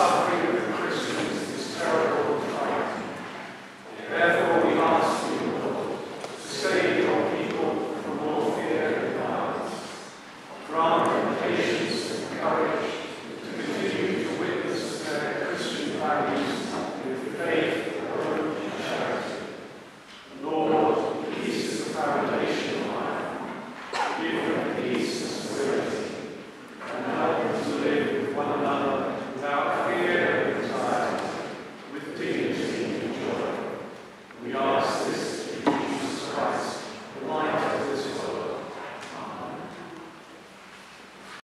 Father.